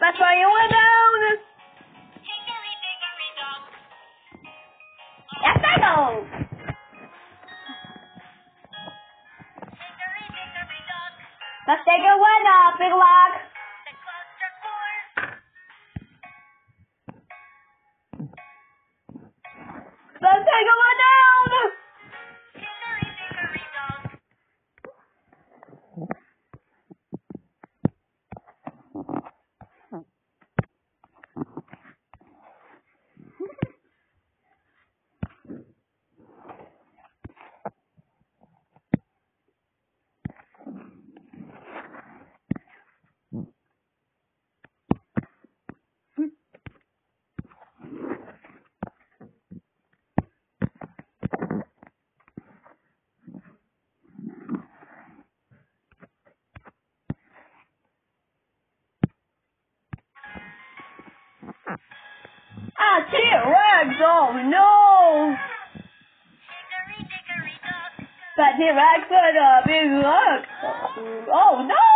That's why you went down. Hickory dickory dock. Yes, I know. Let's take a one up, big lock. The clock struck four. Let's take a one down. Hickory dickory dock. Ah, T-Rex, oh no. Dock. That T-Rex with a big look. Oh no.